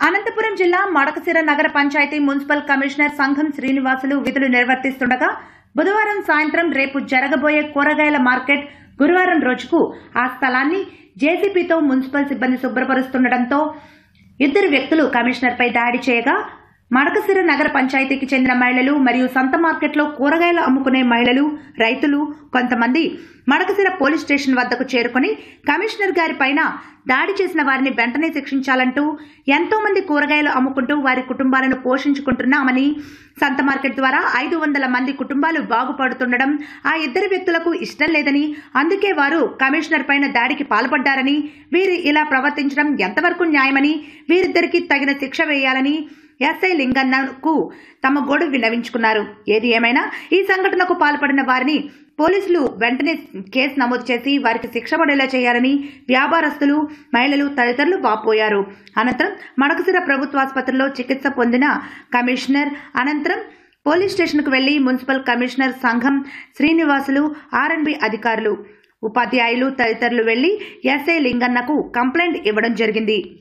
అనంతపురం జిల్లా మడకసిర నగర panchayat municipal commissioner సంఘం శ్రీనివాసులు విధులు నిర్వర్తిస్తుండగా బుధవారం సాయంత్రం రేపు జరగబోయే కూరగాయల మార్కెట్ గురువారం రోజుకు ఆ స్థలాన్ని జేసీపీతో మున్సిపల్ సిబ్బంది శుభ్రపరుస్తుండటంతో ఇద్దరు వ్యక్తులు కమిషనర్పై దాడి చేయగా మడకసిర నగర పంచాయతీకి చెందిన మహిళలు మరియు సంత మార్కెట్లో కూరగాయలు అమ్ముకునే మహిళలు రైతులు కొంతమంది మడకసిర పోలీస్ స్టేషన్ వద్దకు చేరుకుని కమిషనర్ గారి పైన దాడి చేసిన వారిని వెంటనే శిక్షించాలంటూ ఎంతో మంది కూరగాయలు అమ్ముకుంటూ వారి కుటుంబాలను పోషించుకుంటున్నామని సంత మార్కెట్ ద్వారా ఐదు వందల మంది కుటుంబాలు బాగుపడుతుండడం ఆ ఇద్దరు వ్యక్తులకు ఇష్టం లేదని అందుకే వారు కమిషనర్ పైన దాడికి పాల్పడ్డారని వీరు ఇలా ప్రవర్తించడం ఎంతవరకు న్యాయమని వీరిద్దరికీ తగిన శిక్ష వేయాలని ఎస్ఐ లింగన్నకు తమ గొడవ విన్నవించుకున్నారు. ఏది ఏమైనా ఈ సంఘటనకు పాల్పడిన వారిని పోలీసులు వెంటనే కేసు నమోదు చేసి వారికి శిక్ష పడేలా చేయాలని వ్యాపారస్తులు మహిళలు తదితరులు వాపోయారు. అనంతరం మడకసిర ప్రభుత్వాసుపత్రిలో చికిత్స పొందిన కమిషనర్ అనంతరం పోలీస్ స్టేషన్కు వెళ్ళి మున్సిపల్ కమిషనర్ సంఘం శ్రీనివాసులు ఆర్ఎన్బి అధికారులు ఉపాధ్యాయులు తదితరులు వెళ్ళి ఎస్ఐ లింగన్నకు కంప్లైంట్ ఇవ్వడం జరిగింది.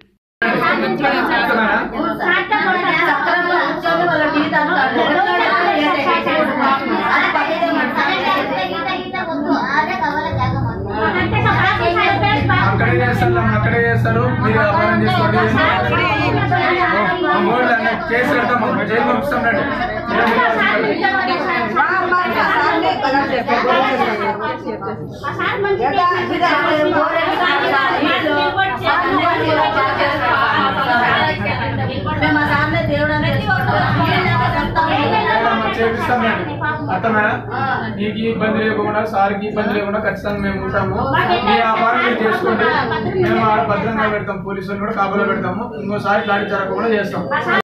అక్కడే చేస్తారు అక్కడే చేస్తారు మీరు వ్యాపారం చేసుకోండి మూడు కేసు పెడతాం జైలు పంపిస్తాం రండి. మనం చేపిస్తాం రండి. అర్థమేనా నీకు ఇబ్బంది లేకుండా సార్కి ఇబ్బంది లేకుండా ఖచ్చితంగా మేము ఉంటాము. మీ వ్యాపారం మీరు చేసుకోండి మేము భద్రంగా పెడతాం పోలీసులు కూడా కాపలా పెడతాము. ఇంకోసారి దాడి జరగకుండా చేస్తాం.